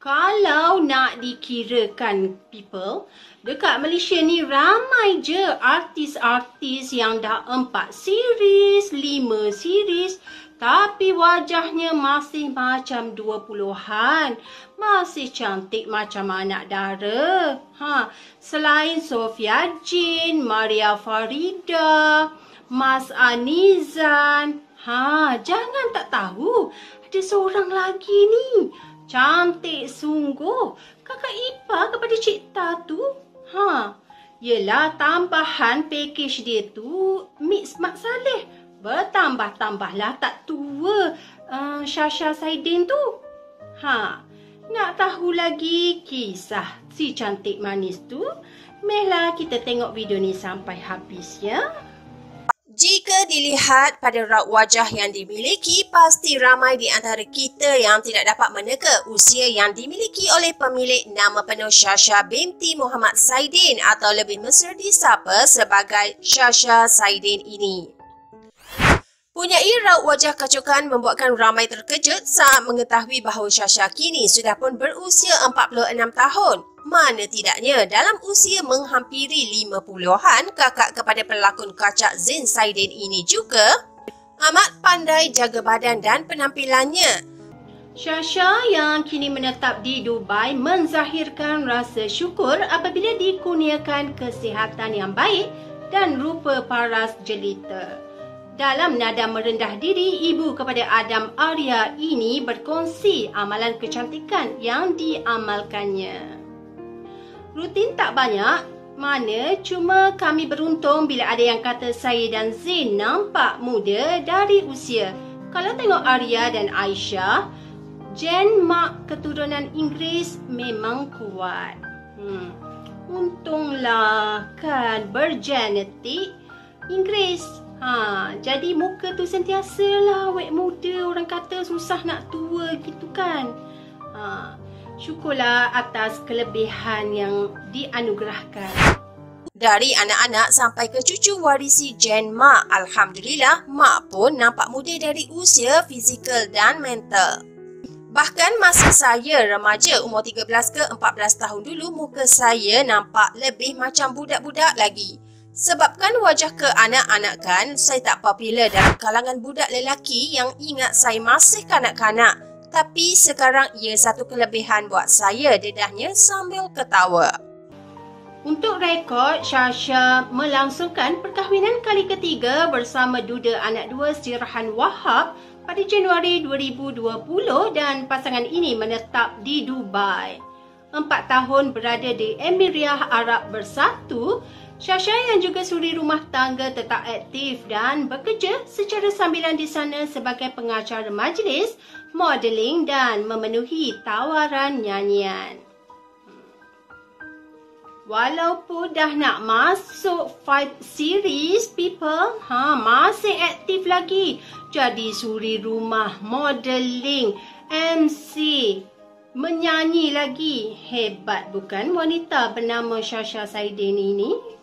kalau nak dikirakan people, dekat Malaysia ni ramai je artis-artis yang dah empat series, lima series, tapi wajahnya masih macam dua puluhan. Masih cantik macam anak dara. Ha, selain Sofia Jin, Maria Farida, Mas Anizan. Ha, jangan tak tahu. Ada seorang lagi ni. Cantik sungguh. Kakak ipar kepada Cik Ta tu. Ha. Yelah tambahan package dia tu mix Mak Saleh. Bertambah-tambahlah tak tua uh, Shasha Saidin tu. Ha. Nak tahu lagi kisah si cantik manis tu? Mehlah kita tengok video ni sampai habis ya. Jika dilihat pada raut wajah yang dimiliki, pasti ramai di antara kita yang tidak dapat meneka usia yang dimiliki oleh pemilik nama penuh Shasha binti Muhammad Saidin atau lebih mesra disapa sebagai Shasha Saidin ini. Punyai raut wajah kacukan membuatkan ramai terkejut saat mengetahui bahawa Shasha kini sudah pun berusia 46 tahun. Mana tidaknya dalam usia menghampiri lima puluhan, kakak kepada pelakon kacak Zain Saidin ini juga amat pandai jaga badan dan penampilannya. Shasha yang kini menetap di Dubai menzahirkan rasa syukur apabila dikurniakan kesihatan yang baik dan rupa paras jelita. Dalam nada merendah diri, ibu kepada Adam Arya ini berkongsi amalan kecantikan yang diamalkannya. Rutin tak banyak, mana cuma kami beruntung bila ada yang kata saya dan Zain nampak muda dari usia. Kalau tengok Arya dan Aisyah, gen mak keturunan Inggeris memang kuat. Hmm. Untunglah kan bergenetik Inggeris. Ha, jadi muka tu sentiasa lah awet muda orang kata susah nak tua gitu kan. Ha, Syukurlah atas kelebihan yang dianugerahkan. Dari anak-anak sampai ke cucu warisi Jen Mak, Alhamdulillah, Mak pun nampak muda dari usia fizikal dan mental. Bahkan masa saya remaja umur 13 ke 14 tahun dulu, muka saya nampak lebih macam budak-budak lagi. Sebabkan wajah ke anak-anak kan, saya tak popular dalam kalangan budak lelaki yang ingat saya masih kanak-kanak. Tapi sekarang ia satu kelebihan buat saya dedahnya sambil ketawa. Untuk rekod, Syasha melangsungkan perkahwinan kali ketiga bersama duda anak dua Sirhan Wahab pada Januari 2020 dan pasangan ini menetap di Dubai. Empat tahun berada di Emiriah Arab Bersatu, Syasha yang juga suri rumah tangga tetap aktif dan bekerja secara sambilan di sana sebagai pengacara majlis modeling dan memenuhi tawaran nyanyian. Walaupun dah nak masuk five series people, ha masih aktif lagi. Jadi suri rumah, modeling, MC, menyanyi lagi. Hebat bukan wanita bernama Shasha Saidin ini?